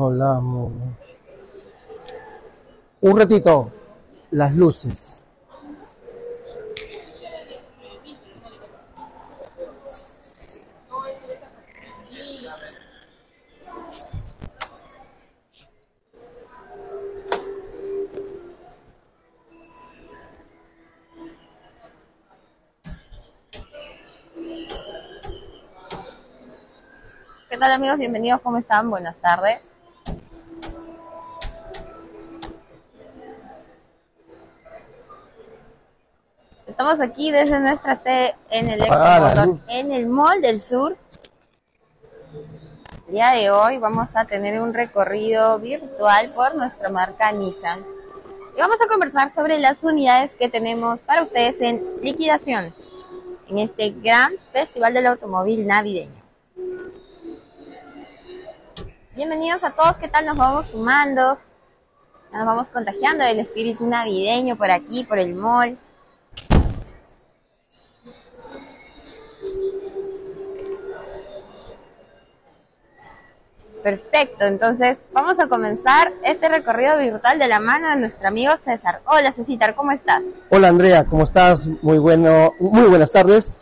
Hola, amor. Un ratito, las luces. ¿Qué tal amigos? Bienvenidos, ¿cómo están? Buenas tardes. Estamos aquí desde nuestra sede en el Expo luz. en el Mall del Sur. El día de hoy vamos a tener un recorrido virtual por nuestra marca Nissan. Y vamos a conversar sobre las unidades que tenemos para ustedes en liquidación en este gran festival del automóvil navideño. Bienvenidos a todos, ¿qué tal? Nos vamos sumando, nos vamos contagiando del espíritu navideño por aquí, por el mall. Perfecto, entonces vamos a comenzar este recorrido virtual de la mano de nuestro amigo César. Hola Cecitar, ¿cómo estás? Hola, Andrea, ¿cómo estás? Muy bueno, muy buenas tardes.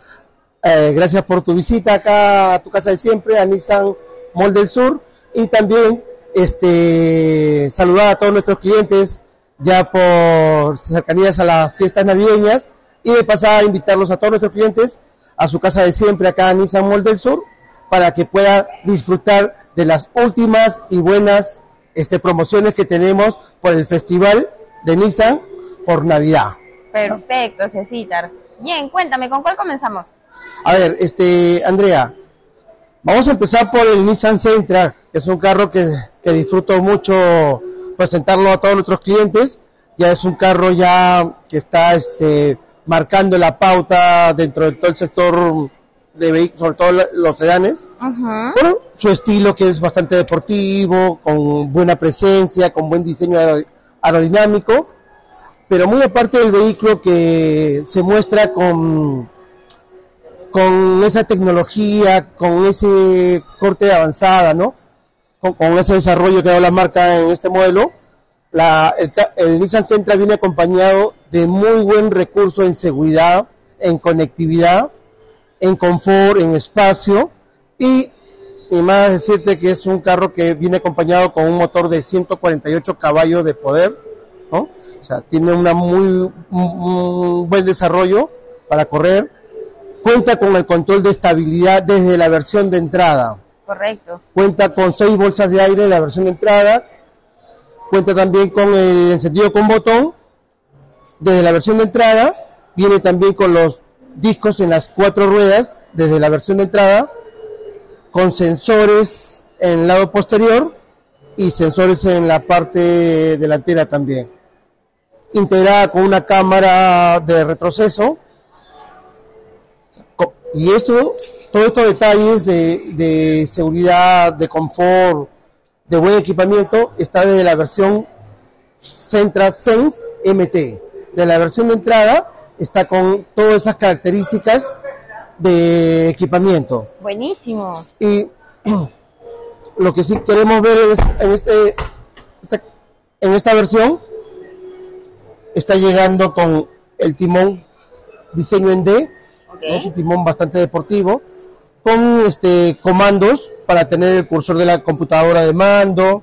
Eh, gracias por tu visita acá a tu casa de siempre, a Nissan Mall del Sur. Y también este, saludar a todos nuestros clientes ya por cercanías a las fiestas navideñas. Y de pasada invitarlos a todos nuestros clientes a su casa de siempre acá a Nissan Mall del Sur para que pueda disfrutar de las últimas y buenas este, promociones que tenemos por el Festival de Nissan por Navidad. Perfecto, Cecitar. Bien, cuéntame, ¿con cuál comenzamos? A ver, este, Andrea, vamos a empezar por el Nissan Sentra, que es un carro que, que disfruto mucho presentarlo a todos nuestros clientes. Ya es un carro ya que está este, marcando la pauta dentro de todo el sector de vehículos, sobre todo los sedanes. Bueno, su estilo que es bastante deportivo, con buena presencia, con buen diseño aer- aerodinámico, pero muy aparte del vehículo que se muestra con, con esa tecnología, con ese corte de avanzada, ¿no? Con, con ese desarrollo que ha dado la marca en este modelo. La, el, el Nissan Sentra viene acompañado de muy buen recurso en seguridad, en conectividad, en confort, en espacio y, y más decirte que es un carro que viene acompañado con un motor de 148 caballos de poder, ¿no? O sea, tiene una muy un- buen desarrollo para correr. Cuenta con el control de estabilidad desde la versión de entrada. Correcto. Cuenta con seis bolsas de aire en la versión de entrada. Cuenta también con el encendido con botón desde la versión de entrada. Viene también con los discos en las cuatro ruedas desde la versión de entrada. Con sensores en el lado posterior y sensores en la parte delantera también. Integrada con una cámara de retroceso. Y esto, todos estos detalles de, seguridad, de confort, de buen equipamiento, está desde la versión Sentra Sense MT. De la versión de entrada está con todas esas características de equipamiento. Buenísimo. Y lo que sí queremos ver en este, en, este- esta, en esta versión está llegando con el timón diseño en D. Es un timón bastante deportivo, con este comandos para tener el cursor de la computadora de mando,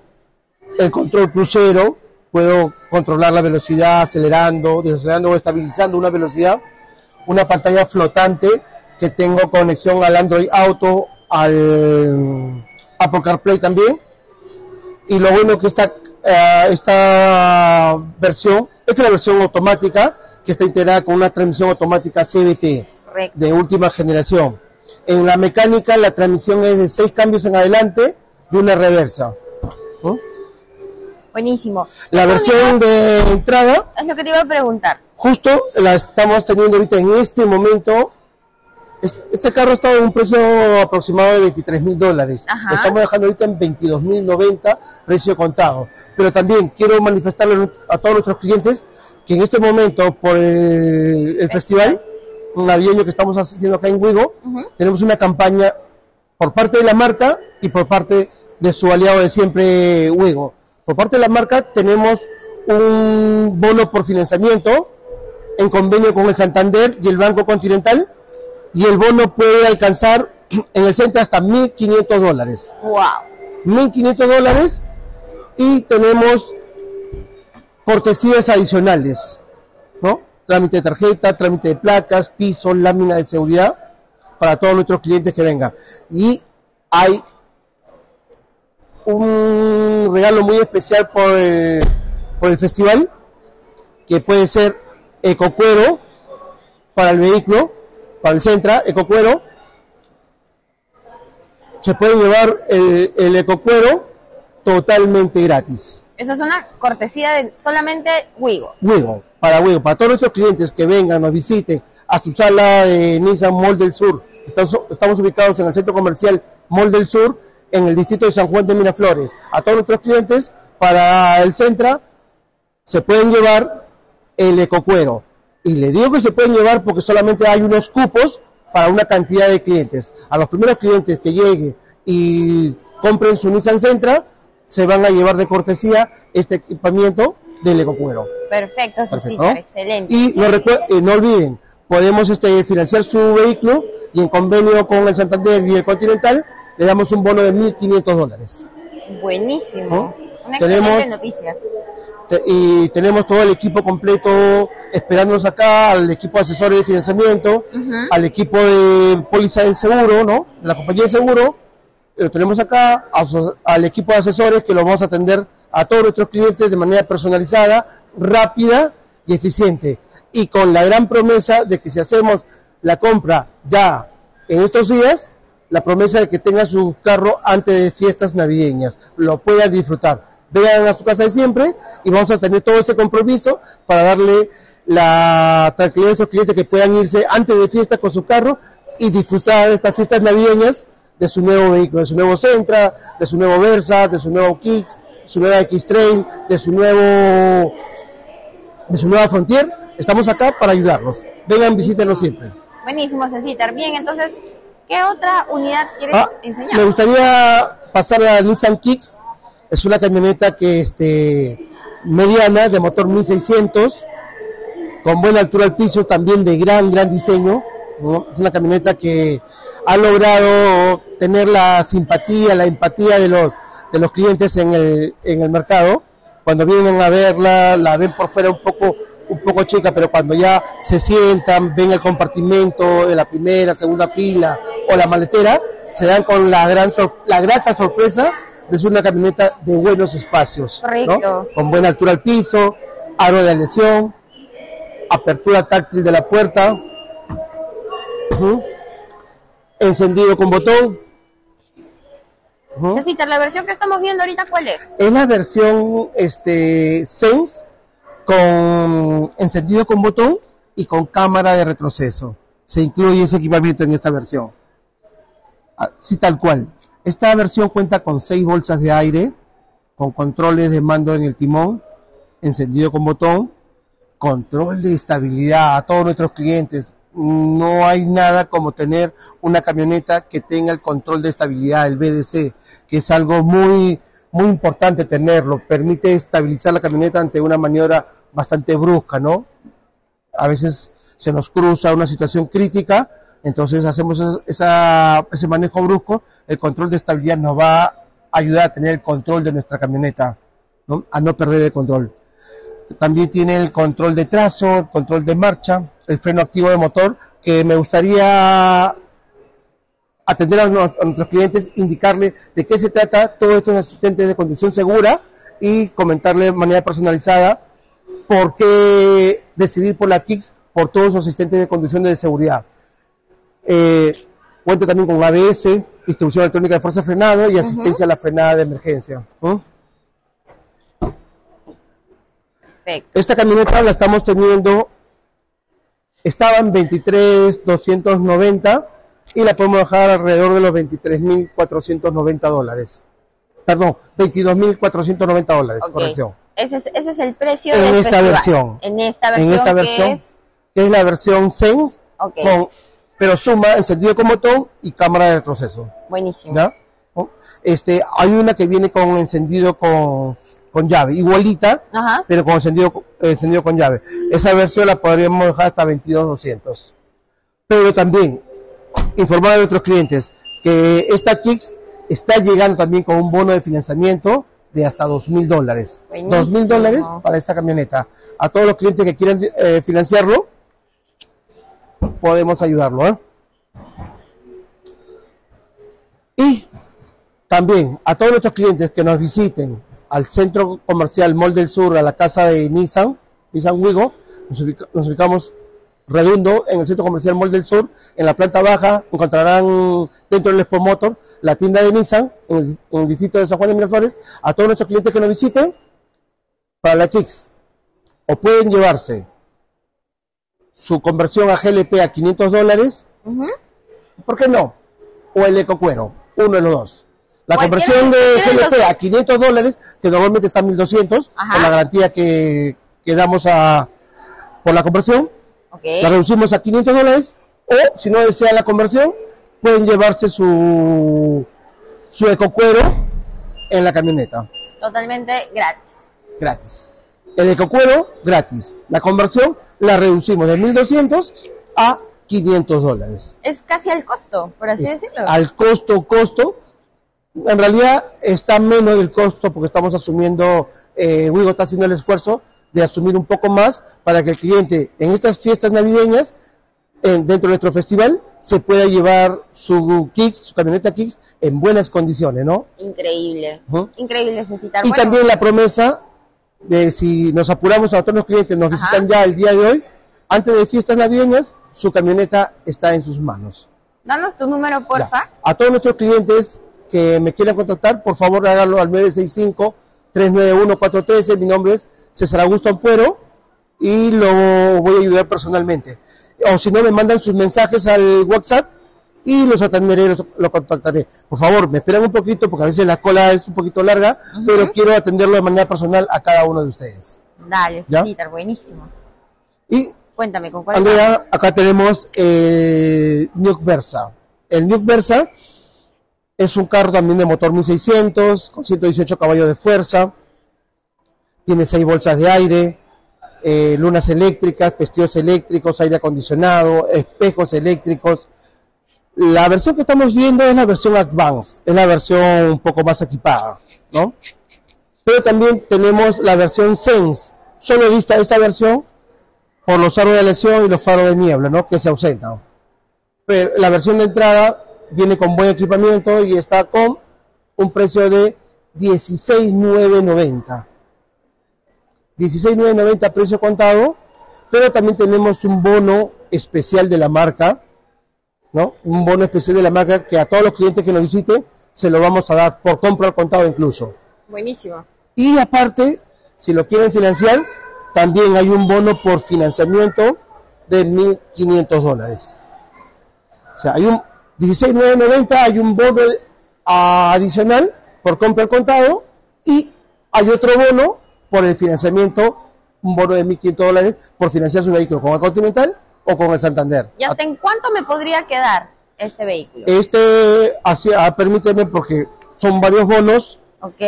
el control crucero, puedo controlar la velocidad acelerando, desacelerando o estabilizando una velocidad, una pantalla flotante que tengo conexión al Android Auto, al Apple CarPlay también. Y lo bueno que esta, eh, esta versión, esta es la versión automática que está integrada con una transmisión automática Correcto. de última generación. En la mecánica la transmisión es de seis cambios en adelante y una reversa. Buenísimo. La versión de entrada Es lo que te iba a preguntar. justo la estamos teniendo ahorita en este momento. Este, este carro está en un precio aproximado de 23 mil dólares. Lo estamos dejando ahorita en 22 mil 90, precio contado. Pero también quiero manifestarle a todos nuestros clientes que en este momento, por el, el festival navideño que estamos haciendo acá en Wigo, Ujú. tenemos una campaña por parte de la marca y por parte de su aliado de siempre, Wigo. Por parte de la marca tenemos un bono por financiamiento en convenio con el Santander y el Banco Continental y el bono puede alcanzar en el centro hasta 1.500 dólares. ¡Wow! 1.500 dólares y tenemos cortesías adicionales, ¿no? Trámite de tarjeta, trámite de placas, piso, lámina de seguridad para todos nuestros clientes que vengan. Y hay un regalo muy especial por el, por el festival, que puede ser ecocuero para el vehículo, para el Centra, ecocuero. Se puede llevar el, el ecocuero totalmente gratis. Eso es una cortesía de solamente Wigo. Wigo, para Wigo, para todos nuestros clientes que vengan, nos visiten a su sala de Nissan Mall del Sur. Estamos, estamos ubicados en el centro comercial Mall del Sur, en el distrito de San Juan de Miraflores. A todos nuestros clientes, para el Centra, se pueden llevar el ecocuero. Y le digo que se pueden llevar porque solamente hay unos cupos para una cantidad de clientes. A los primeros clientes que lleguen y compren su Nissan Sentra, se van a llevar de cortesía este equipamiento del ecocuero. Perfecto, Perfecto. Cecitar, excelente. Y no, eh, no olviden, podemos este, financiar su vehículo y en convenio con el Santander y el Continental le damos un bono de 1.500 dólares. Buenísimo. ¿No? Una Tenemos- excelente noticia. Te- y tenemos todo el equipo completo esperándonos acá, al equipo de asesores de financiamiento, al equipo de póliza de seguro, ¿no? La compañía de seguro, lo tenemos acá, a al equipo de asesores que lo vamos a atender a todos nuestros clientes de manera personalizada, rápida y eficiente. Y con la gran promesa de que si hacemos la compra ya en estos días, la promesa de que tenga su carro antes de fiestas navideñas, lo puedan disfrutar. Vengan a su casa de siempre y vamos a tener todo ese compromiso para darle la tranquilidad a nuestros clientes que puedan irse antes de fiesta con su carro y disfrutar de estas fiestas navideñas de su nuevo vehículo, de su nuevo Sentra, de su nuevo Versa, de su nuevo Kicks, de su nueva X-Trail, de su nuevo de su nueva Frontier. Estamos acá para ayudarlos. Vengan, visítenos siempre. Buenísimo, Cecitar. Bien, entonces, ¿qué otra unidad quieres Ah, enseñar? me gustaría pasar a la Nissan Kicks. Es una camioneta que este mediana de motor 1600 con buena altura al piso, también de gran gran diseño. ¿no? Es una camioneta que ha logrado tener la simpatía, la empatía de los de los clientes en el, en el mercado. Cuando vienen a verla, la ven por fuera un poco un poco chica, pero cuando ya se sientan, ven el compartimento de la primera, segunda fila o la maletera, se dan con la gran sor- la grata sorpresa de ser una camioneta de buenos espacios, ¿no? Con buena altura al piso, aro de adhesión, apertura táctil de la puerta, encendido con botón. Cecitar, la versión que estamos viendo ahorita, ¿cuál es? Es la versión este, Sense con encendido con botón y con cámara de retroceso. Se incluye ese equipamiento en esta versión. Así tal cual. Esta versión cuenta con seis bolsas de aire, con controles de mando en el timón, encendido con botón, control de estabilidad a todos nuestros clientes. No hay nada como tener una camioneta que tenga el control de estabilidad, el BDC, que es algo muy, muy importante tenerlo. Permite estabilizar la camioneta ante una maniobra bastante brusca, ¿no? A veces se nos cruza una situación crítica, entonces hacemos esa- ese manejo brusco, el control de estabilidad nos va a ayudar a tener el control de nuestra camioneta, ¿no? a no perder el control. También tiene el control de trazo, el control de marcha, el freno activo de motor, que me gustaría atender a, nu- a nuestros clientes, indicarle de qué se trata todos estos asistentes de conducción segura y comentarle de manera personalizada por qué decidir por la Kicks por todos los asistentes de conducción de seguridad. Eh, cuenta también con ABS, distribución electrónica de fuerza de frenado y asistencia a la frenada de emergencia. Esta camioneta la estamos teniendo, estaba en 23,290 y la podemos bajar alrededor de los 23.490 dólares. Perdón, 22.490 dólares, corrección. Ese es, ese es el precio En del esta festival. versión. En esta versión. En esta que versión, es- que es la versión Sense, Ok, con, pero suma encendido con botón y cámara de retroceso. buenísimo. Este, hay una que viene con encendido con, con llave, igualita, Ajá. pero con encendido, encendido con llave. Esa versión la podríamos dejar hasta 22,200. Pero también, informar a nuestros clientes que esta Kicks está llegando también con un bono de financiamiento de hasta dos mil dólares. Dos mil dólares para esta camioneta. A todos los clientes que quieran eh, financiarlo, podemos ayudarlo. ¿eh? Y también a todos nuestros clientes que nos visiten al centro comercial Mall del Sur, a la casa de Nissan, Nissan Wigo, nos, ubica- nos ubicamos redundo en el centro comercial Mall del Sur, en la planta baja encontrarán dentro del Expo Motor la tienda de Nissan en el, en el distrito de San Juan de Miraflores. A todos nuestros clientes que nos visiten para la Kicks o pueden llevarse su conversión a GLP a 500 dólares Ujú. ¿por qué no? O el ecocuero, uno de los dos. La conversión de GLP a dos. 500 dólares, que normalmente está a 1200, Ajá. con la garantía que, que damos a, por la conversión, La reducimos a 500 dólares, o si no desean la conversión, pueden llevarse su, su ecocuero en la camioneta, Totalmente gratis. gratis. El ecocuero, gratis. La conversión la reducimos de 1200 a 500 dólares. Es casi al costo, por así decirlo. al costo, costo, en realidad está menos del costo porque estamos asumiendo, eh, Wigo está haciendo el esfuerzo de asumir un poco más para que el cliente en estas fiestas navideñas, en- dentro de nuestro festival, se pueda llevar su Kicks, su camioneta Kicks en buenas condiciones, ¿no? Increíble. Increíble necesitar. Y bueno, también la promesa de si nos apuramos a todos los clientes, nos Ajá. visitan ya el día de hoy, antes de fiestas navideñas, su camioneta está en sus manos. Danos tu número, Ya. porfa. A todos nuestros clientes que me quieran contactar, por favor háganlo al 965-391-413. Mi nombre es César Augusto Ampuero y lo voy a ayudar personalmente. O si no, me mandan sus mensajes al WhatsApp y los atenderé, los, los contactaré. Por favor, me esperan un poquito porque a veces la cola es un poquito larga, pero quiero atenderlo de manera personal a cada uno de ustedes. Dale, ¿Ya? César, buenísimo. Y Cuéntame, ¿con cuál Andrea, acá tenemos el Nuke Versa. El Nuke Versa es un carro también de motor 1600, con 118 caballos de fuerza. Tiene seis bolsas de aire, eh, lunas eléctricas, pestillos eléctricos, aire acondicionado, espejos eléctricos. La versión que estamos viendo es la versión Advance, es la versión un poco más equipada, ¿no? Pero también tenemos la versión Sense. Solo he visto esta versión por los faros de lesión y los faros de niebla, ¿no? Que se ausentan. Pero la versión de entrada viene con buen equipamiento y está con un precio de 16,990. 16,990 precio contado, pero también tenemos un bono especial de la marca, ¿no? Un bono especial de la marca que a todos los clientes que nos visiten se lo vamos a dar por compra al contado incluso. Buenísimo. Y aparte, si lo quieren financiar, también hay un bono por financiamiento de 1.500 dólares. O sea, hay un 16.990, hay un bono adicional por compra al contado y hay otro bono por el financiamiento, un bono de 1.500 dólares por financiar su vehículo con el Continental o con el Santander. ¿Y hasta en cuánto me podría quedar este vehículo? Este, así, ah, permíteme porque son varios bonos Ok.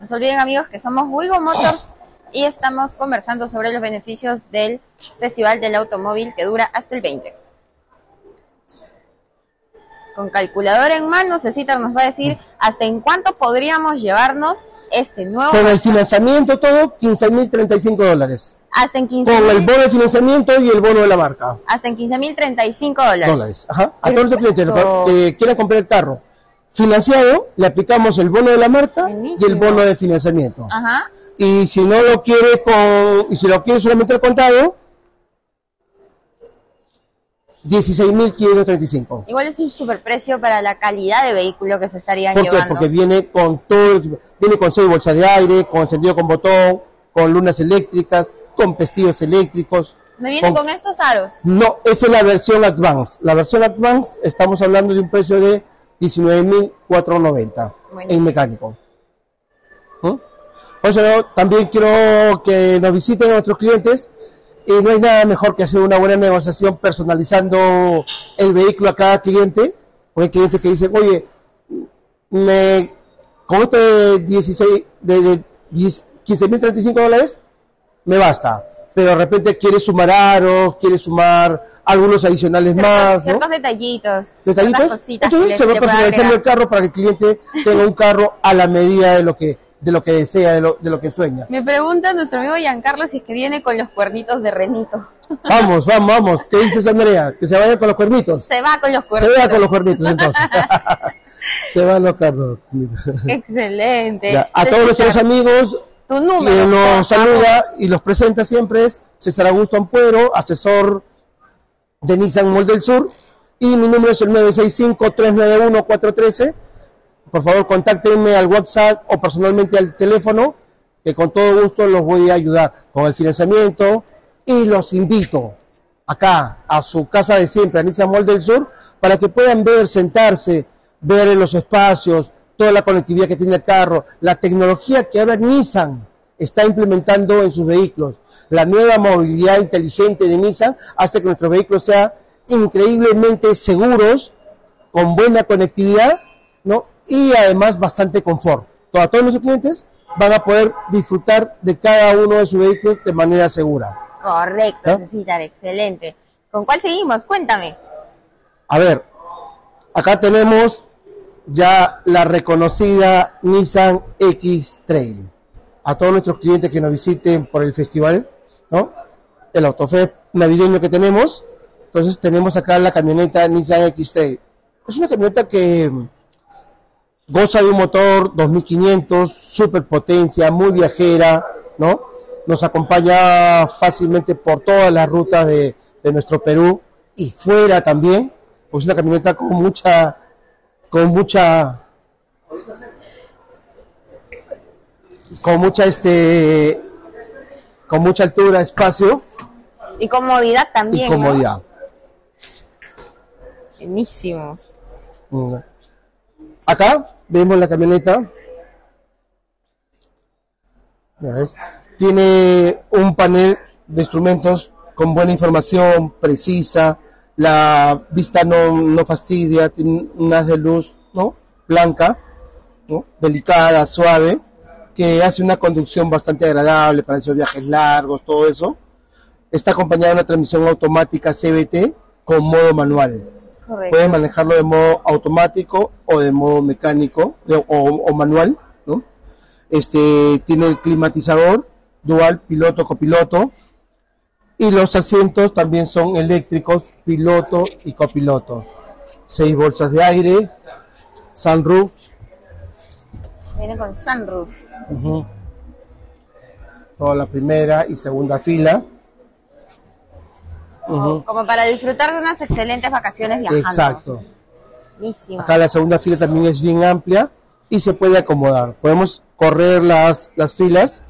No se olviden amigos que somos Wigo Motors y estamos conversando sobre los beneficios del Festival del Automóvil que dura hasta el 20. Con calculadora en mano, Cecitar nos va a decir hasta en cuánto podríamos llevarnos este nuevo con el financiamiento todo 15.035 dólares. hasta en 15 con el bono de financiamiento y el bono de la marca. hasta en 15.035 dólares. Dólares. Ajá. A todos los clientes que quieran comprar el carro financiado, le aplicamos el bono de la marca y el bono de financiamiento. Ajá. Y si no lo quiere con, y si lo quiere solamente al contado, 16.535. Igual es un superprecio para la calidad de vehículo que se estarían ¿Por qué? llevando. Porque viene con todo, viene con seis bolsas de aire, con encendido con botón, con lunas eléctricas, con pestillos eléctricos. Me vienen con- con estos aros. No, esa es la versión Advance. La versión Advance estamos hablando de un precio de 19.490 en mecánico. ¿Mm? Por eso también quiero que nos visiten nuestros clientes y no hay nada mejor que hacer una buena negociación personalizando el vehículo a cada cliente. Porque hay clientes que dicen, oye, me, con este de 16, de, de 10 15.035 dólares, me basta. Pero de repente quiere sumar aros, quiere sumar algunos adicionales Ciertos- más, ¿no? Ciertos detallitos. detallitos. que Entonces se va personalizando el carro para que el cliente tenga un carro a la medida de lo que, de lo que desea, de lo, de lo que sueña. Me pregunta nuestro amigo Giancarlo si es que viene con los cuernitos de renito. Vamos, vamos, vamos. ¿Qué dices, Andrea? Que se vaya con los cuernitos. Se va con los Se cuernitos. va con los cuernitos, entonces. se van los carros. Excelente. Ya, A todos nuestros amigos, tu número. quien por nos saluda y los presenta siempre es César Augusto Ampuero, asesor de Nissan Mall del Sur. Y mi número es el 965-391-413. Por favor, contáctenme al WhatsApp o personalmente al teléfono, que con todo gusto los voy a ayudar con el financiamiento. Y los invito acá a su casa de siempre, a Nissan Mall del Sur, para que puedan ver, sentarse, ver en los espacios, toda la conectividad que tiene el carro, la tecnología que ahora Nissan está implementando en sus vehículos. La nueva movilidad inteligente de Nissan hace que nuestros vehículos sean increíblemente seguros, con buena conectividad, ¿no? Y además bastante confort. Todos, todos nuestros clientes van a poder disfrutar de cada uno de sus vehículos de manera segura. Correcto, ¿Ah? Excelente. ¿Con cuál seguimos? Cuéntame. A ver, acá tenemos ya la reconocida Nissan X-Trail. A todos nuestros clientes que nos visiten por el festival, ¿no? El Autofest navideño que tenemos. Entonces tenemos acá la camioneta Nissan X-Trail. Es una camioneta que goza de un motor 2500, super potencia, muy viajera, ¿no? Nos acompaña fácilmente por todas las rutas de, de nuestro Perú y fuera también. Pues una camioneta con mucha, con mucha, con mucha este, con mucha altura, espacio Y comodidad también. y ¿no? comodidad. Buenísimo. Mm. Acá vemos la camioneta. Ves. Tiene un panel de instrumentos con buena información, precisa. La vista no, no fastidia, tiene un haz de luz ¿no? blanca, delicada, suave, que hace una conducción bastante agradable para esos viajes largos, todo eso. Está acompañada de una transmisión automática CBT con modo manual Correcto. puedes manejarlo de modo automático o de modo mecánico de- o, o manual, ¿no? Este tiene el climatizador dual piloto copiloto y los asientos también son eléctricos piloto y copiloto. Seis bolsas de aire, sunroof, Viene con sunroof. toda la primera y segunda fila. Como para disfrutar de unas excelentes vacaciones viajando. Exacto. Buenísimo. Acá la segunda fila también es bien amplia y se puede acomodar. Podemos correr las, las filas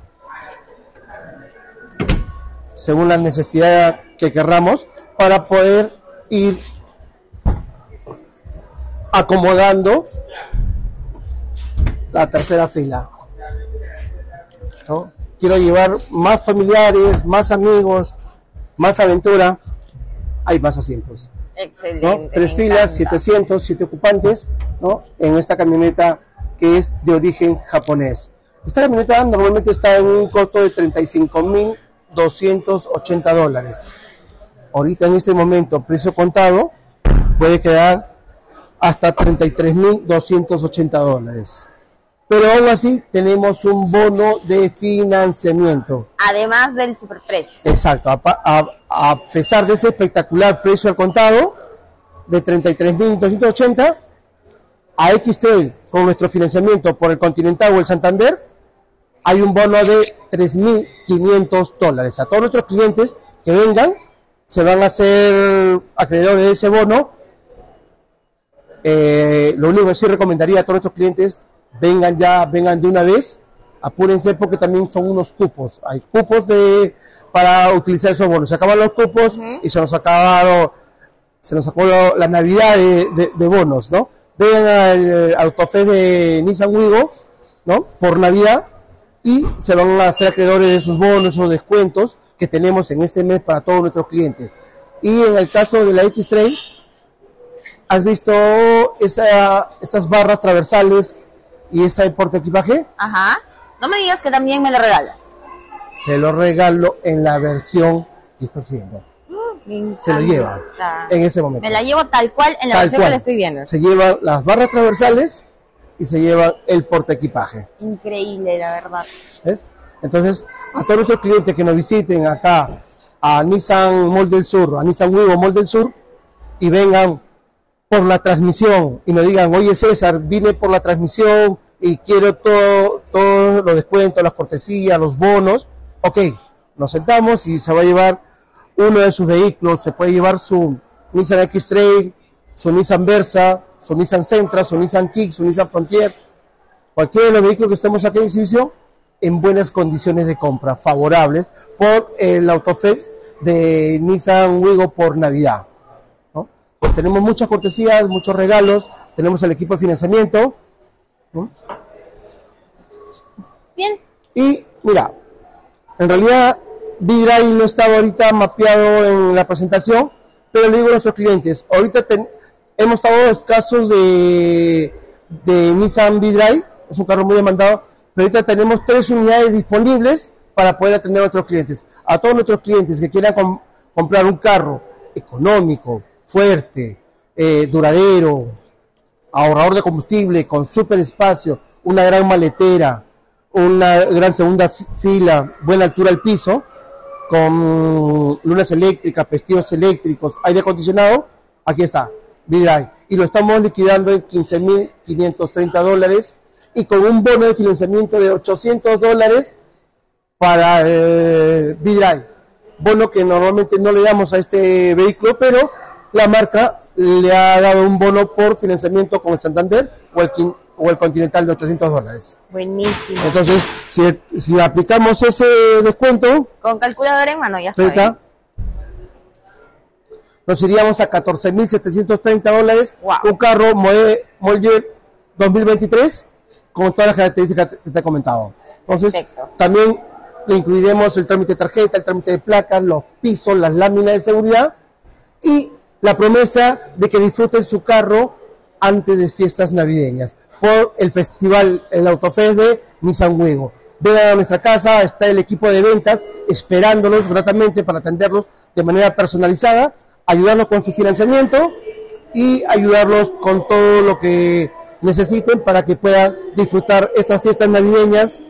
según la necesidad que querramos para poder ir acomodando la tercera fila. ¿no? Quiero llevar más familiares, más amigos, más aventura. Hay más asientos. Excelente. ¿no? Tres filas, encanta. 700, siete ocupantes, ¿no? En esta camioneta que es de origen japonés. Esta camioneta normalmente está en un costo de 35.280 dólares. Ahorita en este momento, precio contado, puede quedar hasta 33.280 dólares. Pero aún así tenemos un bono de financiamiento. Además del superprecio. Exacto, a, a- a pesar de ese espectacular precio al contado de 33.280, a X-Trail con nuestro financiamiento por el Continental o el Santander, hay un bono de 3.500 dólares. A todos nuestros clientes que vengan, se van a hacer acreedores de ese bono. Eh, lo único que sí recomendaría a todos nuestros clientes, vengan ya, vengan de una vez, apúrense porque también son unos cupos. Hay cupos de para utilizar esos bonos. Se acaban los cupos y se nos acabaron, se nos acabó la Navidad de, de- de bonos, ¿no? Vengan al Autofest de Nissan Wigo, ¿no? Por Navidad y se van a hacer acreedores de esos bonos o descuentos que tenemos en este mes para todos nuestros clientes. Y en el caso de la X-Trail, ¿Has visto esa, esas barras transversales y ese porte equipaje? Ajá. No me digas que también me lo regalas. Te lo regalo en la versión que estás viendo. Me Se lo lleva en este momento. Me la llevo tal cual en la Tal versión cual. que le estoy viendo. Se llevan las barras transversales y se lleva el porte equipaje. Increíble, la verdad. ¿Ves? Entonces, a todos nuestros clientes que nos visiten acá a Nissan Mall del Sur, a Nissan Wigo Mall del Sur, y vengan por la transmisión. Y nos digan, oye César, vine por la transmisión y quiero todo, todos los descuentos, las cortesías, los bonos, ok, nos sentamos y se va a llevar uno de sus vehículos, se puede llevar su Nissan X-Trail, su Nissan Versa, su Nissan Sentra, su Nissan Kick, su Nissan Frontier, cualquiera de los vehículos que estemos aquí en exhibición en buenas condiciones de compra, favorables, por el Autofex de Nissan Wigo por Navidad. Pues tenemos muchas cortesías, muchos regalos, tenemos el equipo de financiamiento. ¿no? Bien. Y mira, en realidad V-Drive no estaba ahorita mapeado en la presentación, pero le digo a nuestros clientes, ahorita ten- hemos estado escasos de, de Nissan V-Drive, es un carro muy demandado, pero ahorita tenemos tres unidades disponibles para poder atender a nuestros clientes. A todos nuestros clientes que quieran com- comprar un carro económico, fuerte, eh, duradero, ahorrador de combustible, con super espacio, una gran maletera, una gran segunda fi- fila, buena altura al piso, con lunas eléctricas, pestillos eléctricos, aire acondicionado, aquí está, V-Drive. Y lo estamos liquidando en 15.530 dólares y con un bono de financiamiento de 800 dólares para el V-Drive. Bono que normalmente no le damos a este vehículo, pero la marca le ha dado un bono por financiamiento con el Santander o el, o el Continental de 800 dólares. Buenísimo. Entonces, si, si aplicamos ese descuento, Con calculadora en mano, ya saben. nos iríamos a 14.730 dólares. Wow. Un carro Mollier 2023 con todas las características que te he comentado. Entonces, Perfecto. también le incluiremos el trámite de tarjeta, el trámite de placas, los pisos, las láminas de seguridad y la promesa de que disfruten su carro antes de fiestas navideñas por el festival, el Autofest de Nissan Wigo. Vengan a nuestra casa, está el equipo de ventas esperándolos gratamente para atenderlos de manera personalizada, ayudarlos con su financiamiento y ayudarlos con todo lo que necesiten para que puedan disfrutar estas fiestas navideñas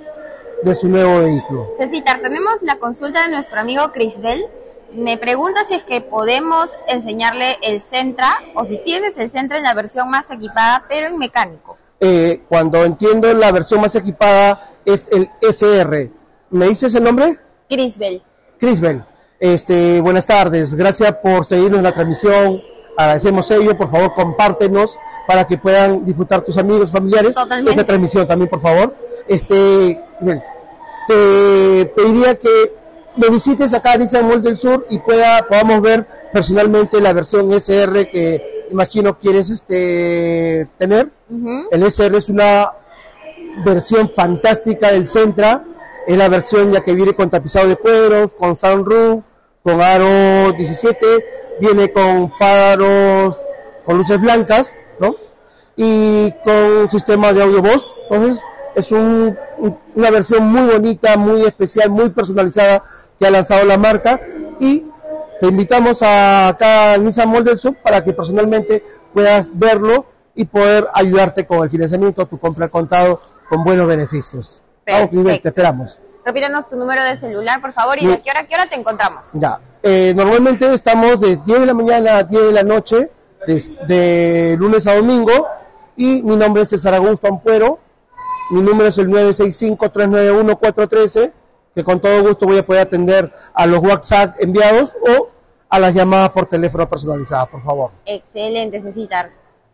de su nuevo vehículo. Cecitar, tenemos la consulta de nuestro amigo Crisbel. Me pregunta si es que podemos enseñarle el Centra o si tienes el Centra en la versión más equipada, pero en mecánico. Eh, cuando entiendo la versión más equipada es el SR. ¿Me dices el nombre? Crisbel. Crisbel. Este, buenas tardes, gracias por seguirnos en la transmisión. Agradecemos ello, por favor, compártenos para que puedan disfrutar tus amigos, familiares Totalmente. esta transmisión también, por favor. Este, te pediría que me visites acá a Nissan Mall del Sur y pueda, podamos ver personalmente la versión SR que imagino quieres este, tener. El SR es una versión fantástica del Centra. Es la versión ya que viene con tapizado de cueros, con sunroof, con aro 17, viene con faros con luces blancas, ¿no? Y con un sistema de audio voz. Entonces, es un- un- una versión muy bonita, muy especial, muy personalizada que ha lanzado la marca. Y te invitamos a acá al Nissan Mall del Sur para que personalmente puedas verlo y poder ayudarte con el financiamiento, tu compra contado con buenos beneficios. Vamos, Perfecto. te esperamos. Repítanos tu número de celular, por favor, y de qué hora a qué hora te encontramos. Ya, eh, normalmente estamos de 10 de la mañana a 10 de la noche, de, de lunes a domingo, y mi nombre es César Augusto Ampuero, mi número es el 965-391-413, que con todo gusto voy a poder atender a los WhatsApp enviados o a las llamadas por teléfono personalizadas, por favor. Excelente, Cecitar.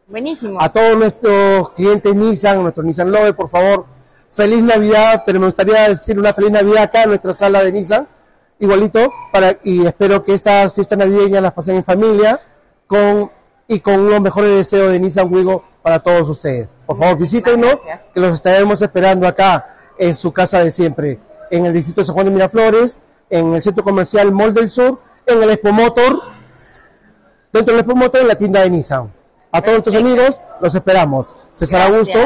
Buenísimo. A todos nuestros clientes Nissan, nuestros Nissan Lover, por favor, feliz Navidad, pero me gustaría decir una feliz Navidad acá en nuestra sala de Nissan, igualito, para, y espero que estas fiestas navideñas las pasen en familia con, y con los mejores deseos de Nissan Wigo para todos ustedes. Por favor, visítenos, que los estaremos esperando acá en su casa de siempre, en el distrito de San Juan de Miraflores, en el centro comercial Mall del Sur, en el Expo Motor, dentro del Expo Motor en la tienda de Nissan. A todos nuestros amigos, los esperamos. César. Augusto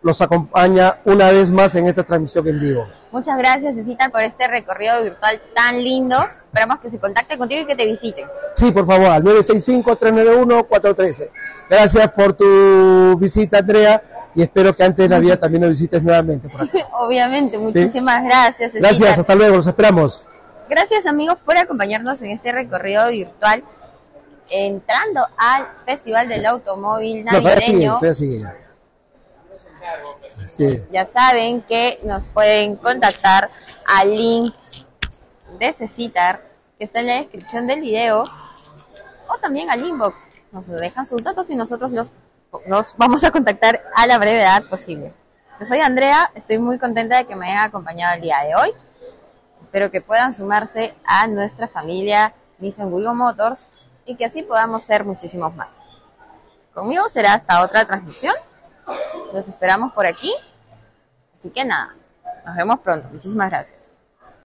los acompaña una vez más en esta transmisión en vivo. Muchas gracias, Cecita, por este recorrido virtual tan lindo. Esperamos que se contacte contigo y que te visiten. Sí, por favor, al 965-391-413. Gracias por tu visita, Andrea, y espero que antes de Navidad también nos visites nuevamente. por acá. Obviamente, muchísimas gracias, Cecita. Gracias, hasta luego, los esperamos. Gracias amigos por acompañarnos en este recorrido virtual entrando al Festival del Automóvil No, sigue, Navideño. todavía sigue. Sí. Ya saben que nos pueden contactar al link de Cecitar que está en la descripción del video o también al inbox. Nos dejan sus datos y nosotros los, los vamos a contactar a la brevedad posible. Yo soy Andrea, estoy muy contenta de que me hayan acompañado el día de hoy. Espero que puedan sumarse a nuestra familia Nissan Wigo Motors y que así podamos ser muchísimos más. Conmigo será hasta otra transmisión. Los esperamos por aquí. Así que nada, nos vemos pronto. Muchísimas gracias.